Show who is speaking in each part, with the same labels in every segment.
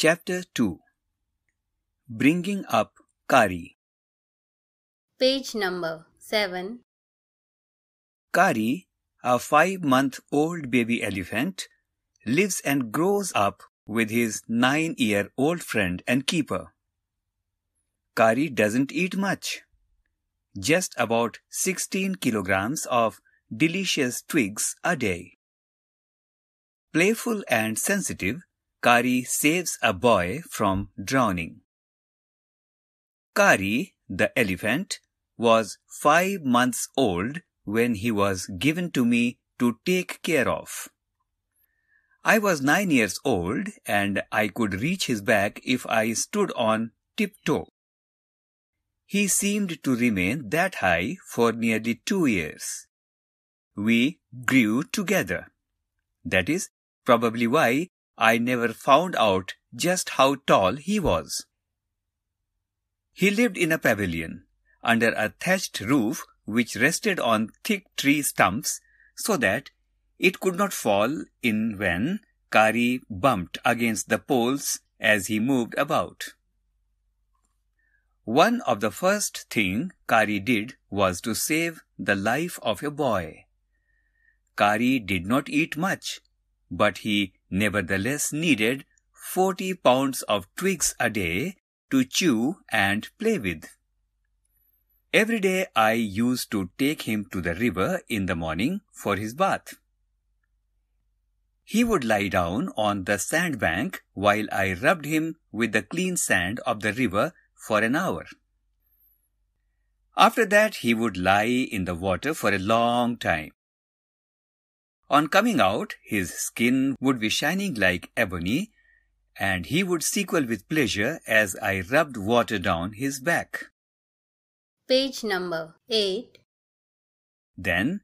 Speaker 1: Chapter 2 Bringing Up Kari
Speaker 2: Page number 7.
Speaker 1: Kari, a five month old baby elephant, lives and grows up with his nine year old friend and keeper. Kari doesn't eat much, just about 16 kilograms of delicious twigs a day. Playful and sensitive, Kari saves a boy from drowning. Kari, the elephant, was five months old when he was given to me to take care of. I was nine years old and I could reach his back if I stood on tiptoe. He seemed to remain that high for nearly two years. We grew together. That is probably why I never found out just how tall he was. He lived in a pavilion under a thatched roof which rested on thick tree stumps so that it could not fall in when Kari bumped against the poles as he moved about. One of the first thing Kari did was to save the life of a boy. Kari did not eat much, but he nevertheless needed 40 pounds of twigs a day to chew and play with. Every day I used to take him to the river in the morning for his bath. He would lie down on the sandbank while I rubbed him with the clean sand of the river for an hour. After that, he would lie in the water for a long time. On coming out, his skin would be shining like ebony, and he would sequel with pleasure as I rubbed water down his back.
Speaker 2: Page number 8.
Speaker 1: Then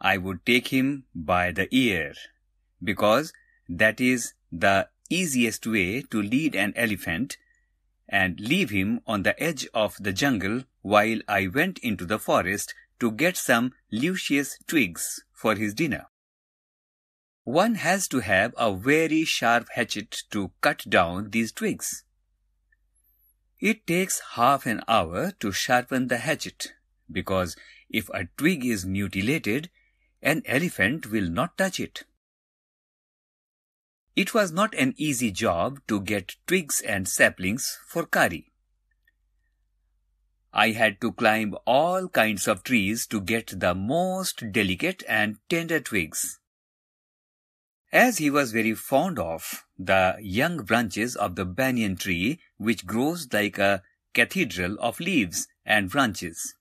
Speaker 1: I would take him by the ear, because that is the easiest way to lead an elephant and leave him on the edge of the jungle while I went into the forest to get some luscious twigs for his dinner. One has to have a very sharp hatchet to cut down these twigs. It takes half an hour to sharpen the hatchet because if a twig is mutilated, an elephant will not touch it. It was not an easy job to get twigs and saplings for Kari. I had to climb all kinds of trees to get the most delicate and tender twigs. As he was very fond of the young branches of the banyan tree, which grows like a cathedral of leaves and branches,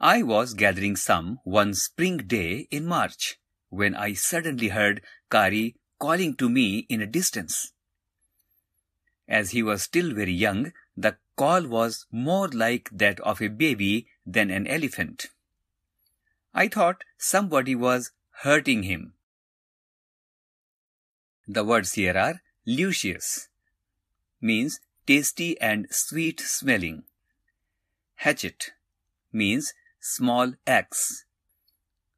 Speaker 1: I was gathering some one spring day in March when I suddenly heard Kari calling to me in a distance. As he was still very young, the call was more like that of a baby than an elephant. I thought somebody was hurting him. The words here are luscious, means tasty and sweet smelling. Hatchet means small axe.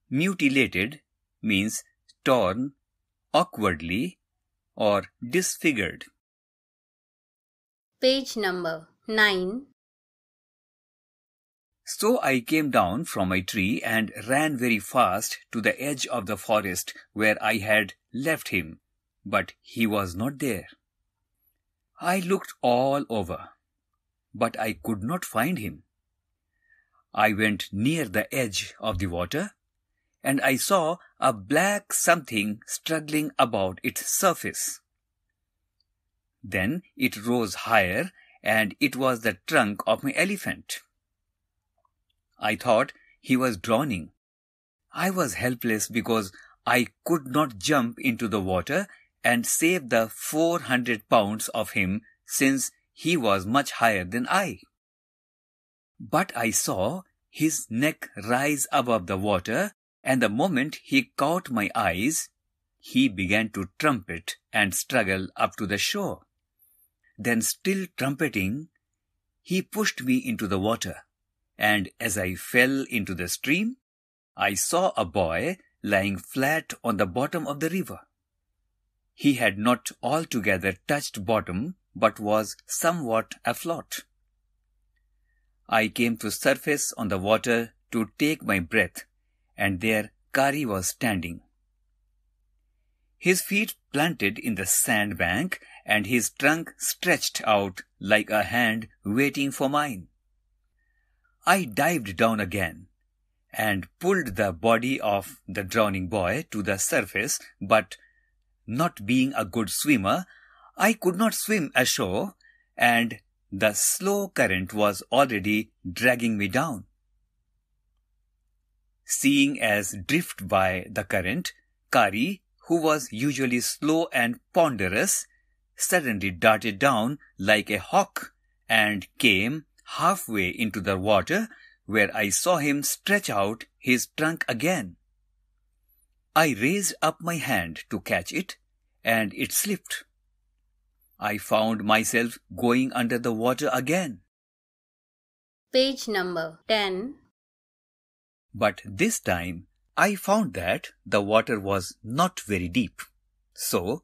Speaker 1: Mutilated means torn awkwardly or disfigured.
Speaker 2: Page number 9.
Speaker 1: So I came down from my tree and ran very fast to the edge of the forest where I had left him, but he was not there. I looked all over, but I could not find him. I went near the edge of the water and I saw a black something struggling about its surface. Then it rose higher, and it was the trunk of my elephant. I thought he was drowning. I was helpless because I could not jump into the water and save the 400 pounds of him since he was much higher than I. But I saw his neck rise above the water and the moment he caught my eyes, he began to trumpet and struggle up to the shore. Then, still trumpeting, he pushed me into the water, and as I fell into the stream, I saw a boy lying flat on the bottom of the river. He had not altogether touched bottom but was somewhat afloat. I came to surface on the water to take my breath, and there Kari was standing. His feet planted in the sand bank and his trunk stretched out like a hand waiting for mine. I dived down again and pulled the body of the drowning boy to the surface, but not being a good swimmer, I could not swim ashore and the slow current was already dragging me down. Seeing as drift by the current, Kari, who was usually slow and ponderous, suddenly darted down like a hawk and came halfway into the water where I saw him stretch out his trunk again. I raised up my hand to catch it and it slipped. I found myself going under the water again.
Speaker 2: Page number 10.
Speaker 1: But this time I found that the water was not very deep. So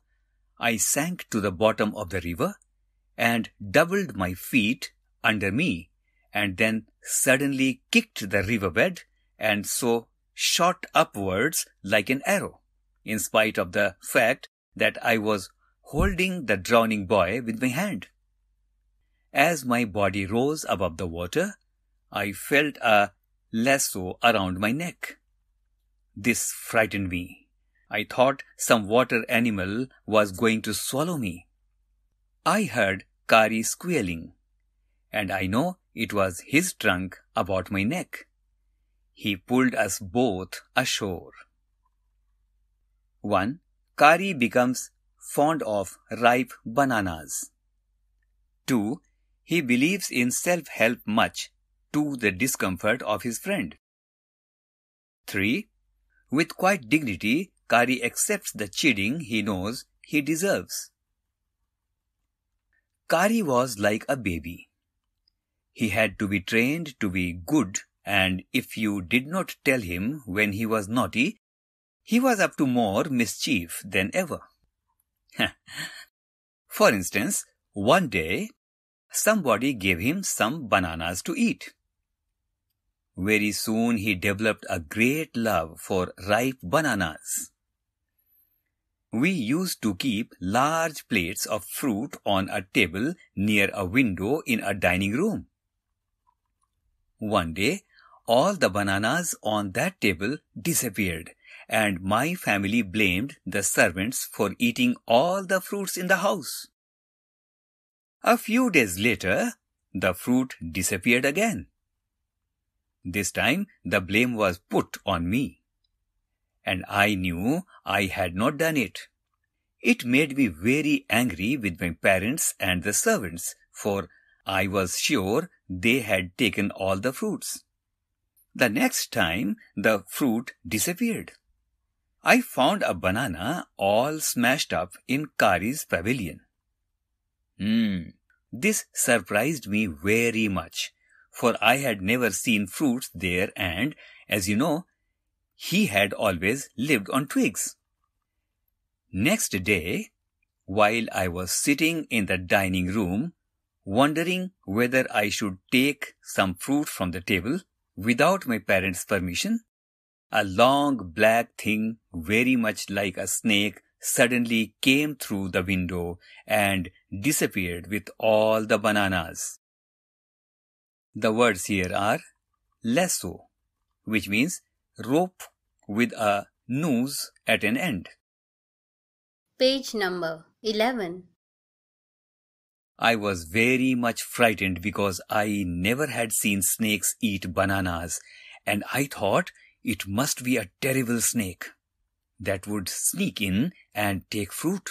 Speaker 1: I sank to the bottom of the river and doubled my feet under me and then suddenly kicked the riverbed and so shot upwards like an arrow, in spite of the fact that I was holding the drowning boy with my hand. As my body rose above the water, I felt a lasso around my neck. This frightened me. I thought some water animal was going to swallow me. I heard Kari squealing, and I know it was his trunk about my neck. He pulled us both ashore. 1. Kari becomes fond of ripe bananas. 2. He believes in self-help much to the discomfort of his friend. 3. With quiet dignity, Kari accepts the chiding he knows he deserves. Kari was like a baby. He had to be trained to be good, and if you did not tell him when he was naughty, he was up to more mischief than ever. For instance, one day, somebody gave him some bananas to eat. Very soon he developed a great love for ripe bananas. We used to keep large plates of fruit on a table near a window in a dining room. One day, all the bananas on that table disappeared and my family blamed the servants for eating all the fruits in the house. A few days later, the fruit disappeared again. This time the blame was put on me. And I knew I had not done it. It made me very angry with my parents and the servants, for I was sure they had taken all the fruits. The next time the fruit disappeared. I found a banana all smashed up in Kari's pavilion. Hmm, this surprised me very much for I had never seen fruits there and, as you know, he had always lived on twigs. Next day, while I was sitting in the dining room, wondering whether I should take some fruit from the table without my parents' permission, a long black thing very much like a snake suddenly came through the window and disappeared with all the bananas. The words here are lasso, which means rope with a noose at an end.
Speaker 2: Page number 11.
Speaker 1: I was very much frightened because I never had seen snakes eat bananas, and I thought it must be a terrible snake that would sneak in and take fruit.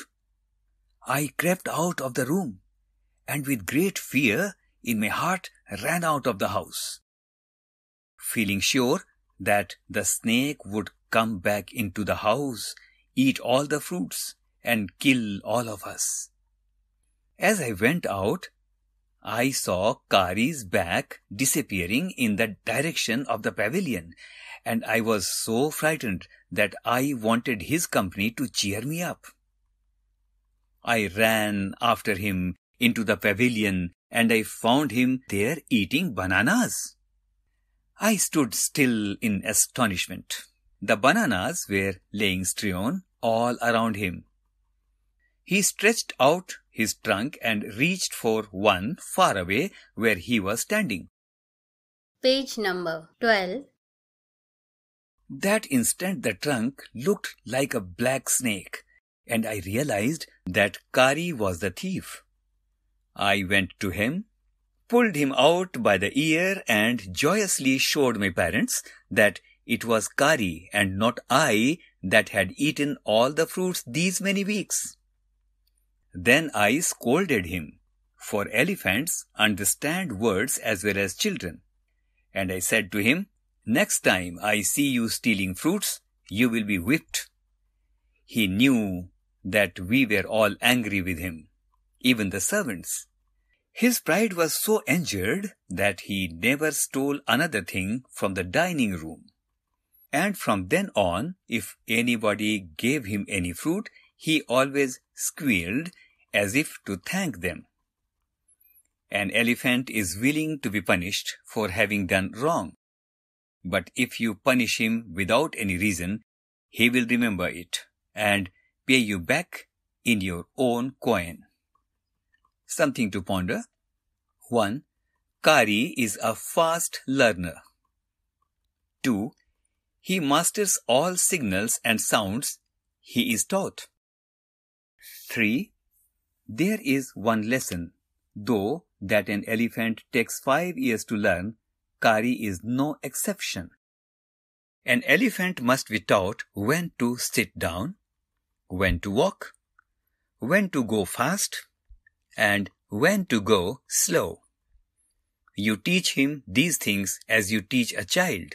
Speaker 1: I crept out of the room, and with great fear in my heart ran out of the house, feeling sure that the snake would come back into the house, eat all the fruits, and kill all of us. As I went out, I saw Kari's back disappearing in the direction of the pavilion, and I was so frightened that I wanted his company to cheer me up. I ran after him into the pavilion and I found him there eating bananas. I stood still in astonishment. The bananas were laying strewn all around him. He stretched out his trunk and reached for one far away where he was standing.
Speaker 2: Page number 12.
Speaker 1: That instant the trunk looked like a black snake, and I realized that Kari was the thief. I went to him, pulled him out by the ear, and joyously showed my parents that it was Kari and not I that had eaten all the fruits these many weeks. Then I scolded him, for elephants understand words as well as children. And I said to him, Next time I see you stealing fruits, you will be whipped. He knew that we were all angry with him, even the servants. His pride was so injured that he never stole another thing from the dining room. And from then on, if anybody gave him any fruit, he always squealed as if to thank them. An elephant is willing to be punished for having done wrong. But if you punish him without any reason, he will remember it and pay you back in your own coin. Something to ponder. 1. Kari is a fast learner. 2. He masters all signals and sounds he is taught. 3. There is one lesson, though that an elephant takes five years to learn, Kari is no exception. An elephant must be taught when to sit down, when to walk, when to go fast, and when to go slow. You teach him these things as you teach a child.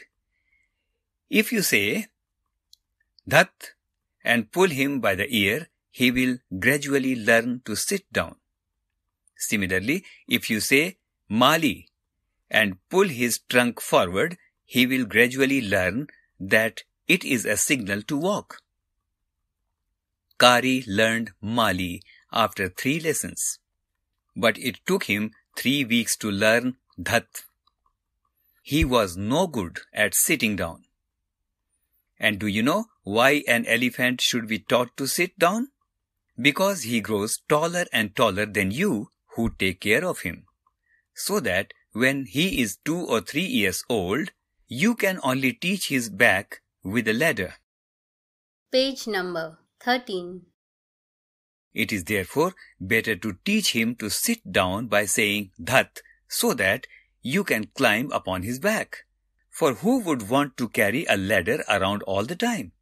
Speaker 1: If you say, Dhat, and pull him by the ear, he will gradually learn to sit down. Similarly, if you say, Mali, and pull his trunk forward, he will gradually learn that it is a signal to walk. Kari learned Mali after three lessons, but it took him three weeks to learn Dhat. He was no good at sitting down. And do you know why an elephant should be taught to sit down? Because he grows taller and taller than you who take care of him. So that when he is two or three years old, you can only teach his back with a ladder.
Speaker 2: Page number 13.
Speaker 1: It is therefore better to teach him to sit down by saying dhat so that you can climb upon his back. For who would want to carry a ladder around all the time?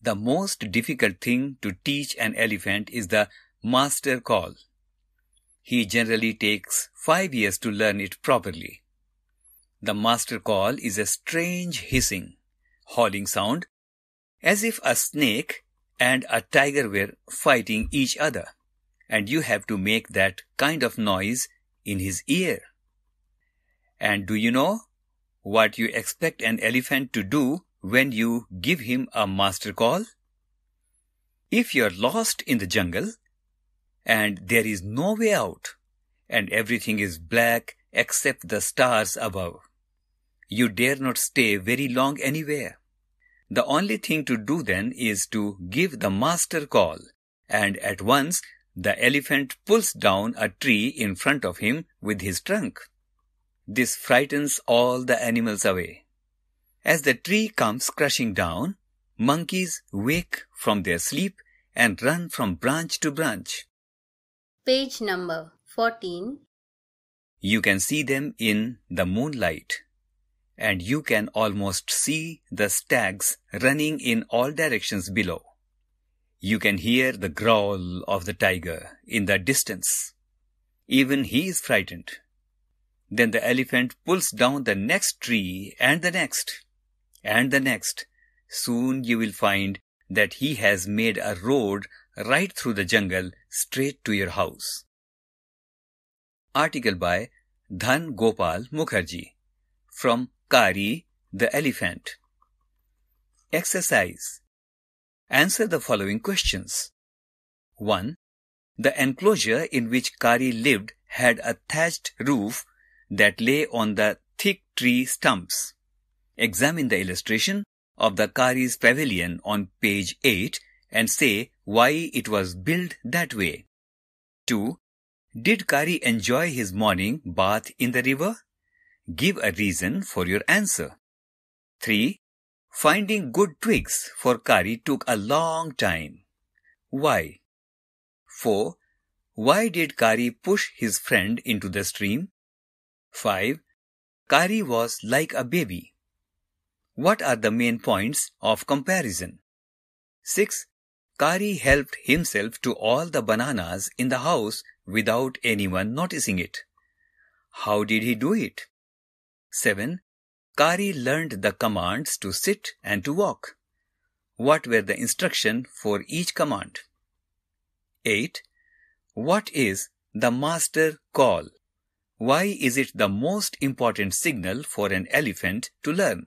Speaker 1: The most difficult thing to teach an elephant is the master call. He generally takes five years to learn it properly. The master call is a strange hissing, howling sound, as if a snake and a tiger were fighting each other, and you have to make that kind of noise in his ear. And do you know what you expect an elephant to do when you give him a master call? If you're lost in the jungle and there is no way out and everything is black except the stars above, you dare not stay very long anywhere. The only thing to do then is to give the master call and at once the elephant pulls down a tree in front of him with his trunk. This frightens all the animals away. As the tree comes crashing down, monkeys wake from their sleep and run from branch to branch.
Speaker 2: Page number 14.
Speaker 1: You can see them in the moonlight, and you can almost see the stags running in all directions below. You can hear the growl of the tiger in the distance. Even he is frightened. Then the elephant pulls down the next tree and the next and the next. Soon you will find that he has made a road right through the jungle straight to your house. Article by Dhan Gopal Mukerji from Kari the Elephant. Exercise. Answer the following questions. 1. The enclosure in which Kari lived had a thatched roof that lay on the thick tree stumps. Examine the illustration of the Kari's pavilion on page 8 and say why it was built that way. 2. Did Kari enjoy his morning bath in the river? Give a reason for your answer. 3. Finding good twigs for Kari took a long time. Why? 4. Why did Kari push his friend into the stream? 5. Kari was like a baby. What are the main points of comparison? 6. Kari helped himself to all the bananas in the house without anyone noticing it. How did he do it? 7. Kari learned the commands to sit and to walk. What were the instructions for each command? 8. What is the master call? Why is it the most important signal for an elephant to learn?